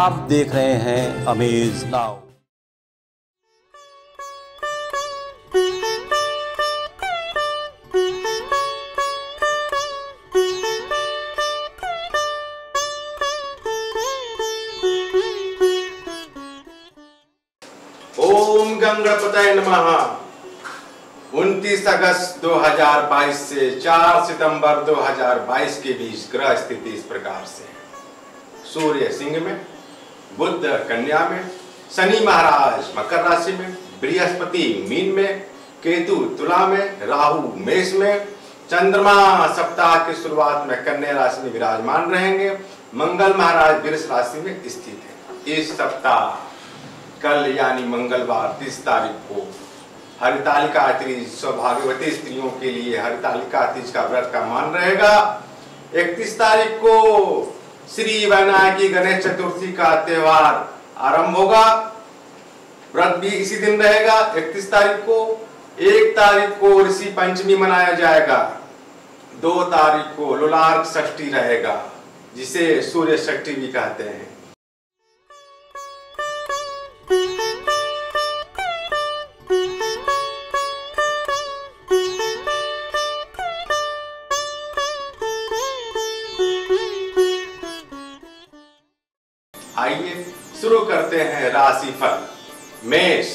आप देख रहे हैं अमेज नाउ ओम गंगणपतय नमः। 29 अगस्त 2022 से 4 सितंबर 2022 के बीच ग्रह स्थिति इस प्रकार से सूर्य सिंह में बुध कन्या में, शनि महाराज मकर राशि में, बृहस्पति मीन में, केतु तुला में, राहु मेष में, चंद्रमा सप्ताह की शुरुआत में कन्या राशि में विराजमान रहेंगे, मंगल महाराज वृष राशि में स्थित है। इस सप्ताह, कल यानी मंगलवार तीस तारीख को, हरितालिका तीज सौभाग्यवती स्त्रियों के लिए हरितालिका तीज का व्रत का मान रहेगा। इकतीस तारीख को श्री वैनायकी गणेश चतुर्थी का त्योहार आरंभ होगा। व्रत भी इसी दिन रहेगा, इकतीस तारीख को। एक तारीख को ऋषि पंचमी मनाया जाएगा। दो तारीख को लोलार्क षष्ठी रहेगा, जिसे सूर्य षष्ठी भी कहते हैं। आइए शुरू करते हैं राशि फल मेष,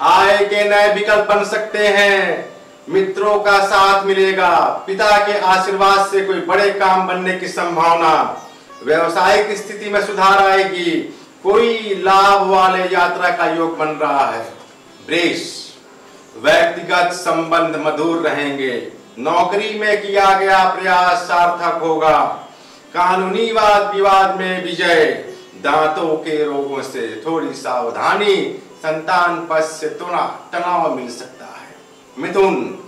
आय के नए विकल्प बन सकते हैं। मित्रों का साथ मिलेगा। पिता के आशीर्वाद से कोई बड़े काम बनने की संभावना। व्यवसायिक स्थिति में सुधार आएगी। कोई लाभ वाले यात्रा का योग बन रहा है। वृष, व्यक्तिगत संबंध मधुर रहेंगे। नौकरी में किया गया प्रयास सार्थक होगा। कानूनी वाद विवाद में विजय। दांतों के रोगों से थोड़ी सावधानी संतान से थोड़ा तनाव मिल सकता है। मिथुन,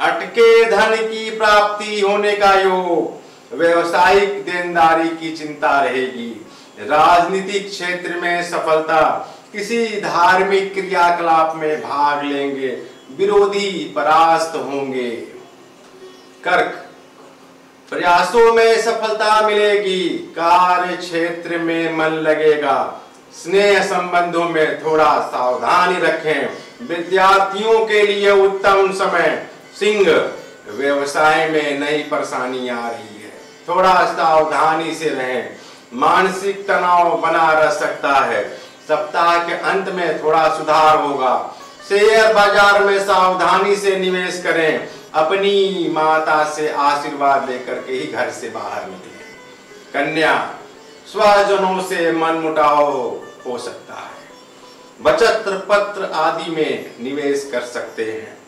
अटके धन की प्राप्ति होने का योग, व्यवसायिक देनदारी की चिंता रहेगी। राजनीतिक क्षेत्र में सफलता, किसी धार्मिक क्रियाकलाप में भाग लेंगे, विरोधी परास्त होंगे। कर्क प्रयासों में सफलता मिलेगी। कार्य क्षेत्र में मन लगेगा। स्नेह संबंधों में थोड़ा सावधानी रखें। विद्यार्थियों के लिए उत्तम समय। सिंह, व्यवसाय में नई परेशानी आ रही है। थोड़ा सावधानी से रहें। मानसिक तनाव बना रह सकता है। सप्ताह के अंत में थोड़ा सुधार होगा। शेयर बाज़ार में सावधानी से निवेश करें। अपनी माता से आशीर्वाद लेकर के ही घर से बाहर निकले। कन्या, स्वजनों से मन मुटाव हो सकता है। बचत, पत्र आदि में निवेश कर सकते हैं।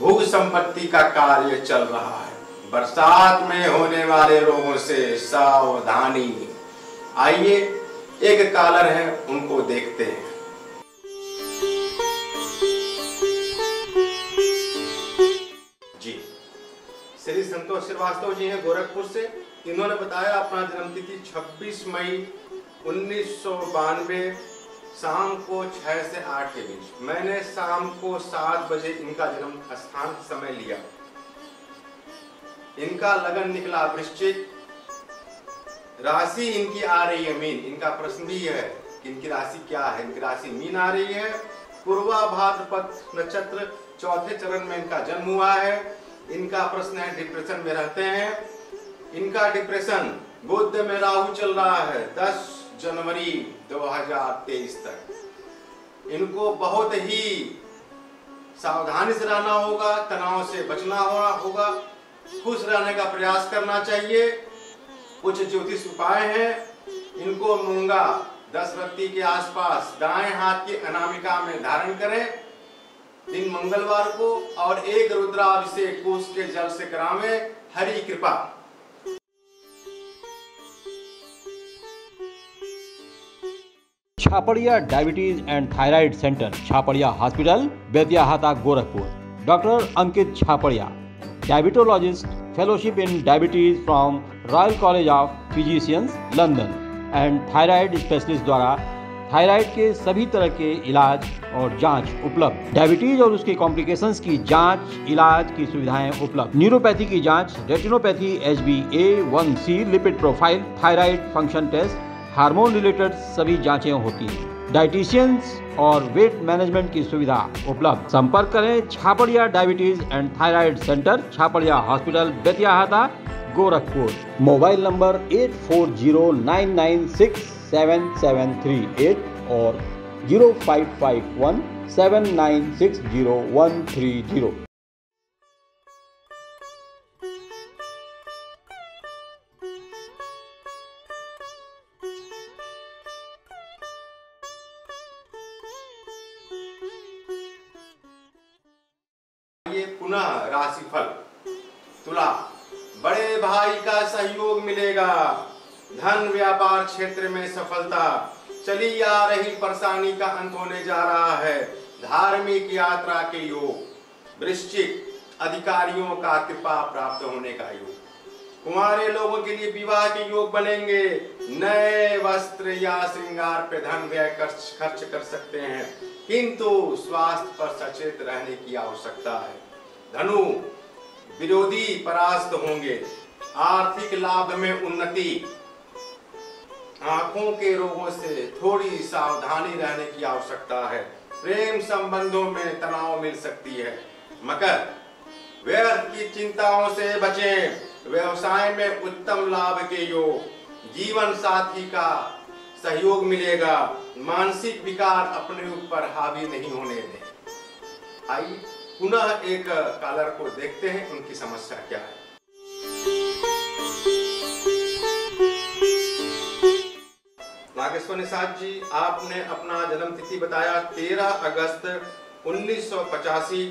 भू संपत्ति का कार्य चल रहा है। बरसात में होने वाले रोगों से सावधानी। आइए, एक कालर है, उनको देखते हैं। संतोष श्रीवास्तव जी हैं गोरखपुर से। इन्होंने बताया अपना जन्मतिथि 26 मई उन्नीस शाम को 6 से 8 के बीच। मैंने शाम को 7 बजे इनका जन्म स्थान समय लिया। इनका लगन निकला वृश्चिक। राशि इनकी आ रही है मीन। इनका प्रश्न भी है कि इनकी राशि क्या है? इनकी राशि मीन आ रही है। पूर्वा भाद्रपद नक्षत्र चौथे चरण में इनका जन्म हुआ है। इनका प्रश्न है डिप्रेशन में रहते हैं। इनका डिप्रेशन बुद्ध में राहु चल रहा है 10 जनवरी 2023 तक। इनको बहुत ही सावधानी से रहना होगा, तनाव से बचना होगा। खुश रहने का प्रयास करना चाहिए। कुछ ज्योतिष उपाय हैं। इनको मूँगा, दस रत्ती के आसपास दाएँ हाथ की अनामिका में धारण करें। दिन मंगलवार को और एक रुद्राभिषेक कोष के जल से करावे, हरि कृपा। Chhapadia diabetes and thyroid centre, Chhapadia hospital Betiahata Gorakhpur. Doctor Ankit Chhapadia, diabetologist fellowship in diabetes from royal college of physicians London and thyroid specialist द्वारा थायराइड के सभी तरह के इलाज और जाँच उपलब्ध। डायबिटीज़ और उसके कॉम्प्लिकेशंस की जाँच, इलाज की सुविधाएँ उपलब्ध। न्यूरोपैथी की जाँच, retinopathy H B A one C, lipid profile, thyroid function test, hormone related सभी जांचें होती हैं। डाइटिशियंस और वेट मैनेजमेंट की सुविधा उपलब्ध। संपर्क करें Chhapariya diabetes and thyroid centre, Chhapariya hospital Betiahata Gorakhpur. Mobile number eight four zero nine nine six seven seven three eight और zero five five one seven nine six zero one three zero पुनः राशिफल, तुला। बड़े भाई का सहयोग मिलेगा। धन व्यापार क्षेत्र में सफलता। चली आ रही परेशानी का अंत होने जा रहा है। धार्मिक यात्रा के योग। वृश्चिक अधिकारियों का कृपा प्राप्त होने का योग। कुंवारे लोगों के लिए विवाह के योग बनेंगे। नए वस्त्र या श्रृंगार पे धन व्यय खर्च कर सकते हैं। किंतु स्वास्थ्य पर सचेत रहने की आवश्यकता है। धनु विरोधी परास्त होंगे। आर्थिक लाभ में उन्नति। आँखों के रोगों से थोड़ी सावधानी रहने की आवश्यकता है। प्रेम संबंधों में तनाव मिल सकती है। मकर व्यर्थ की चिंताओं से बचें। व्यवसाय में उत्तम लाभ के योग। जीवन साथी का सहयोग मिलेगा। मानसिक विकार अपने ऊपर हावी नहीं होने दें। आइए पुनः एक कालर को देखते हैं, उनकी समस्या क्या है। नागेश्वर निषाद जी, आपने अपना जन्म तिथि बताया 13 अगस्त 1985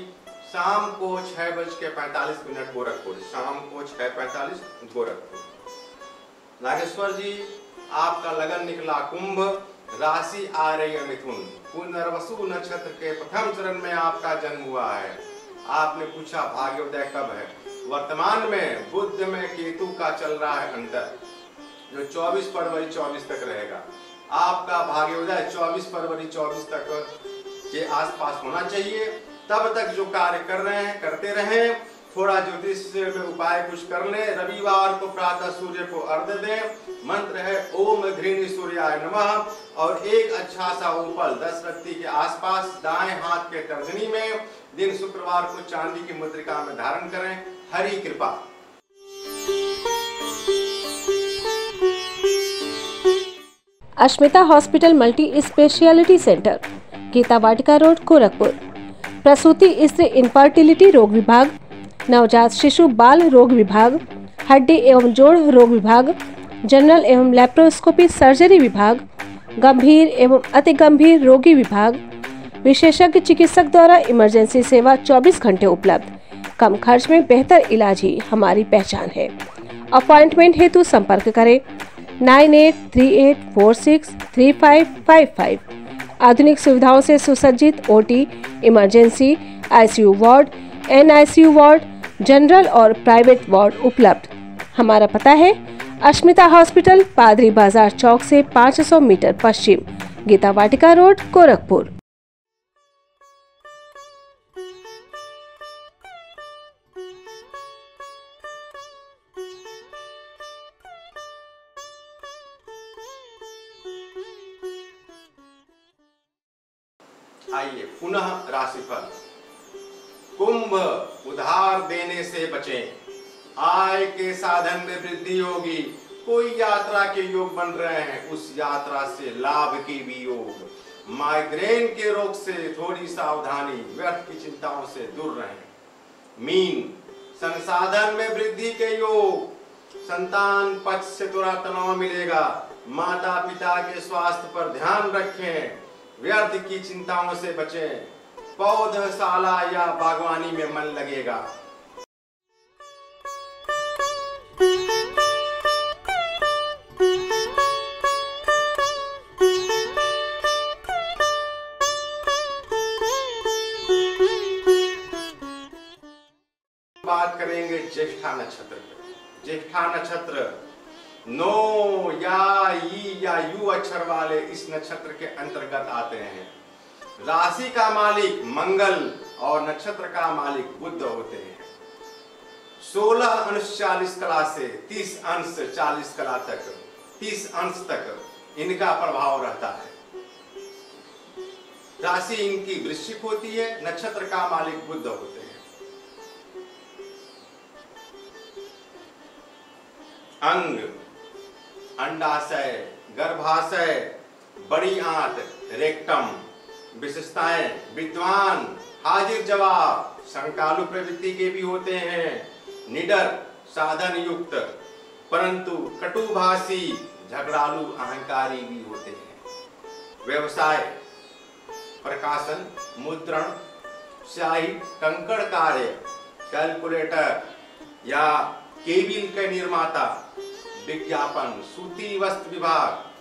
शाम को छह बज के पैंतालीस मिनट गोरखपुर, शाम को छह पैंतालीस गोरखपुर। नागेश्वर जी, आपका लगन निकला कुंभ राशि आ रही है मिथुन। पुनर्वसु नक्षत्र के प्रथम चरण में आपका जन्म हुआ है। आपने पूछा, भाग्योदय कब है? वर्तमान में बुद्ध में केतु का चल रहा है अंतर, जो 24 फरवरी 24 तक रहेगा। आपका भाग्योदय 24 फरवरी 24 तक के आसपास होना चाहिए। तब तक जो कार्य कर रहे हैं, करते रहें। थोड़ा ज्योतिष में उपाय कुछ कर ले। रविवार को प्रातः सूर्य को अर्घ दे। मंत्र है, ओम घृणी सूर्याय नमः। और एक अच्छा सा उपल दस रत्ती के आसपास दाएँ हाथ के तर्जनी में दिन शुक्रवार को चांदी की मुद्रिका में धारण करें। हरी कृपा। Ashmita hospital multi speciality centre, Geeta Vatika road, Gorakhpur. प्रसूति, स्त्री इनफर्टिलिटी रोग विभाग नवजात शिशु बाल रोग विभाग, हड्डी एवं जोड़ रोग विभाग, जनरल एवं लेप्रोस्कोपी सर्जरी विभाग, गंभीर एवं अति गंभीर रोगी विभाग, विशेषज्ञ चिकित्सक द्वारा इमरजेंसी सेवा 24 घंटे उपलब्ध। कम खर्च में बेहतर इलाज ही हमारी पहचान है। अपॉइंटमेंट हेतु संपर्क करें। Nine eight three eight four six three five five five. आधुनिक सुविधाओं से सुसज्जित OT, emergency, ICU ward NICU ward, general और प्राइवेट वार्ड उपलब्ध। हमारा पता है अश्मिता हॉस्पिटल, पादरी बाज़ार चौक से 500 मीटर पश्चिम, गीता वाटिका रोड, गोरखपुर। आइए पुनः राशिफल। कुंभ उधार देने से बचें। आय के साधन में वृद्धि होगी। कोई यात्रा के योग बन रहे हैं, उस यात्रा से लाभ के भी योग माइग्रेन के रोग से थोड़ी सावधानी, व्यर्थ की चिंताओं से दूर रहें। मीन, संसाधन में वृद्धि के योग। संतान पक्ष से थोड़ा तनाव मिलेगा। माता पिता के स्वास्थ्य पर ध्यान रखें। व्यर्थ की चिंताओं से बचें। पौधशाला या बागवानी में मन लगेगा। बात करेंगे ज्येष्ठा नक्षत्र ज्येष्ठा नक्षत्र, नो या, ई या, यू अक्षर वाले इस नक्षत्र के अंतर्गत आते हैं। राशि का मालिक मंगल और नक्षत्र का मालिक बुद्ध होते हैं। सोलह अंश चालीस कला से तीस अंश चालीस कला तक, तीस अंश तक इनका प्रभाव रहता है। राशि इनकी वृश्चिक होती है, नक्षत्र का मालिक बुद्ध होते हैं। अंग, अंडाशय, गर्भाशय, बड़ी आंत, रेक्टम विशेषताएँ, विद्वान, हाजिर जवाब संकालु प्रवृत्ति के भी होते हैं। निडर, साधन युक्त, परंतु कटुभाषी, झगड़ालू, अहंकारी भी होते हैं। व्यवसाय, प्रकाशन, मुद्रण, शाही, कंकड़ कार्य, कैलकुलेटर या केबिल के निर्माता, विज्ञापन, सूती वस्त्र विभाग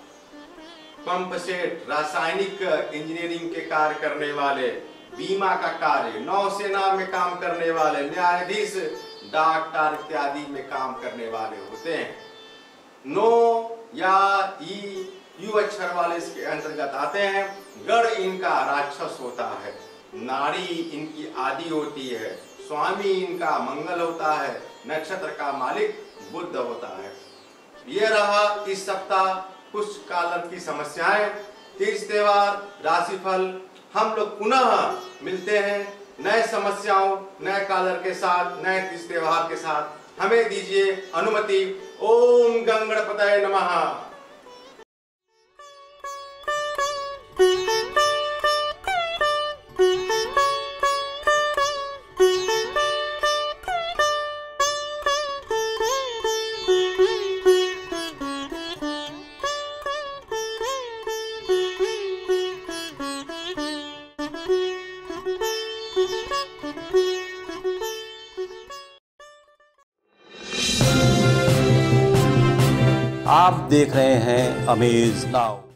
पंप सेट, रासायनिक इंजीनियरिंग के कार्य करने वाले, बीमा का कार्य, नौसेना में काम करने वाले, न्यायाधीश, डॉक्टर इत्यादि में काम करने वाले होते हैं। नो या ई यू अक्षर वाले इसके अंतर्गत आते हैं। गढ़ इनका राक्षस होता है, नारी इनकी आदि होती है, स्वामी इनका मंगल होता है, नक्षत्र का मालिक बुद्ध होता है। ये रहा इस सप्ताह कुछ कालर की समस्याएँ, तीज त्योहार, राशिफल, हम लोग पुनः मिलते हैं। नए समस्याओं, नए कालर के साथ, नए तीज त्योहार के साथ। हमें दीजिए अनुमति। ओम गंगणपतय नमः। देख रहे हैं अमेज नाउ